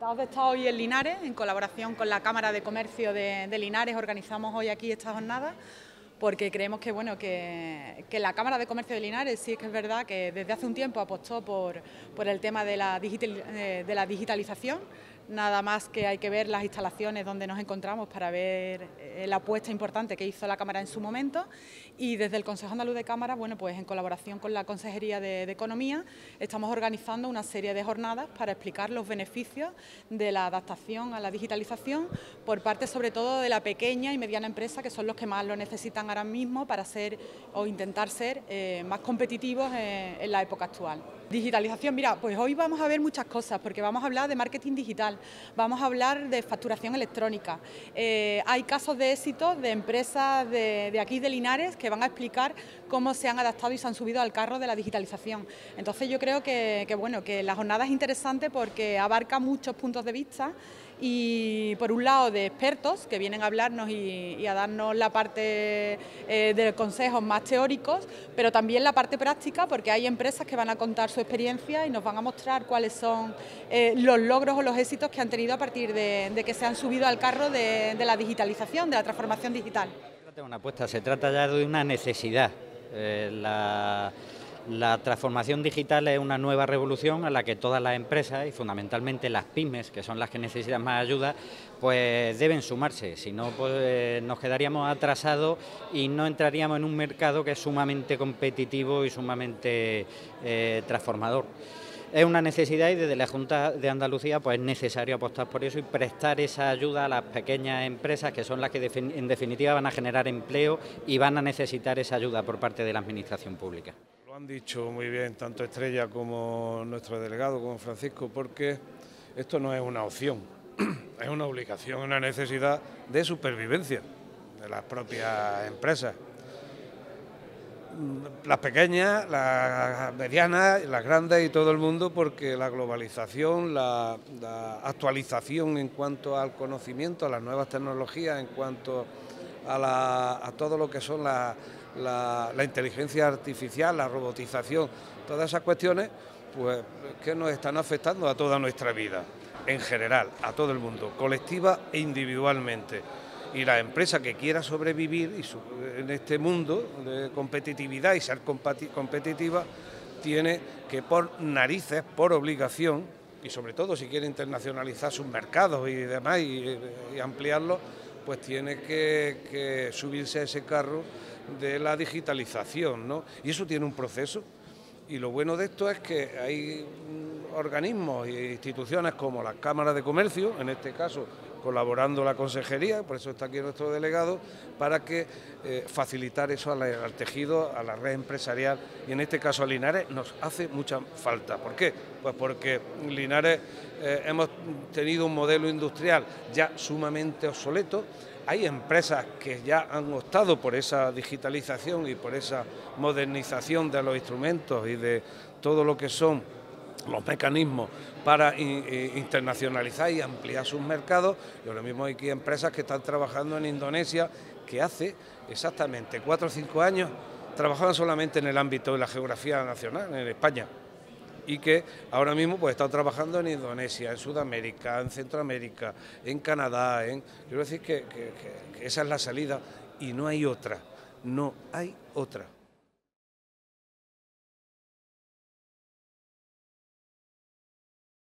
Encantados de estar hoy en Linares, en colaboración con la Cámara de Comercio de, Linares, organizamos hoy aquí esta jornada porque creemos que bueno que, la Cámara de Comercio de Linares sí que es verdad que desde hace un tiempo apostó por, el tema de la, eh, de la digitalización Nada más que hay que ver las instalaciones donde nos encontramos para ver eh, la apuesta importante que hizo la Cámara en su momento y desde el Consejo Andaluz de Cámara, bueno, pues en colaboración con la Consejería de, Economía, estamos organizando una serie de jornadas para explicar los beneficios de la adaptación a la digitalización por parte sobre todo de la pequeña y mediana empresa, que son los que más lo necesitan ahora mismo para ser o intentar ser eh, más competitivos en la época actual. Digitalización, mira, pues hoy vamos a ver muchas cosas porque vamos a hablar de marketing digital, vamos a hablar de facturación electrónica. Eh, hay casos de éxito de empresas de, aquí de Linares que van a explicar cómo se han adaptado y se han subido al carro de la digitalización. Entonces yo creo que, bueno, que la jornada es interesante porque abarca muchos puntos de vista y por un lado de expertos que vienen a hablarnos y, a darnos la parte eh, de consejos más teóricos, pero también la parte práctica porque hay empresas que van a contar su experiencia y nos van a mostrar cuáles son eh, los logros o los éxitos que han tenido a partir de, que se han subido al carro de, la digitalización, de la transformación digital. Una apuesta, se trata ya de una necesidad. Eh, la la transformación digital es una nueva revolución a la que todas las empresas y fundamentalmente las pymes, que son las que necesitan más ayuda, pues deben sumarse, si no pues, nos quedaríamos atrasados y no entraríamos en un mercado que es sumamente competitivo y sumamente eh, transformador. Es una necesidad y desde la Junta de Andalucía pues es necesario apostar por eso y prestar esa ayuda a las pequeñas empresas que son las que en definitiva van a generar empleo y van a necesitar esa ayuda por parte de la Administración Pública han dicho muy bien tanto Estrella como nuestro delegado, como Francisco, porque esto no es una opción, es una obligación, una necesidad de supervivencia de las propias empresas. Las pequeñas, las medianas, las grandes y todo el mundo, porque la globalización, la, actualización en cuanto al conocimiento, a las nuevas tecnologías, en cuanto a, a todo lo que son las la, inteligencia artificial, la robotización, todas esas cuestiones, pues que nos están afectando a toda nuestra vida, en general, a todo el mundo, colectiva e individualmente. Y la empresa que quiera sobrevivir en este mundo de competitividad y ser competitiva, tiene que por narices, por obligación, y sobre todo si quiere internacionalizar sus mercados y demás y, ampliarlos, pues tiene que subirse a ese carro de la digitalización, ¿no? Y eso tiene un proceso. Y lo bueno de esto es que hay organismos e instituciones como la Cámara de Comercio, en este caso colaborando la consejería, por eso está aquí nuestro delegado, para que eh, facilitar eso al, tejido, a la red empresarial y en este caso a Linares nos hace mucha falta. ¿Por qué? Pues porque Linares eh, hemos tenido un modelo industrial ya sumamente obsoleto, hay empresas que ya han optado por esa digitalización y por esa modernización de los instrumentos y de todo lo que son los mecanismos para internacionalizar y ampliar sus mercados. Y ahora mismo hay aquí empresas que están trabajando en Indonesia que hace exactamente cuatro o cinco años trabajaban solamente en el ámbito de la geografía nacional, en España y que ahora mismo pues está trabajando en Indonesia, en Sudamérica, en Centroamérica, en Canadá, en... quiero decir que esa es la salida y no hay otra, no hay otra.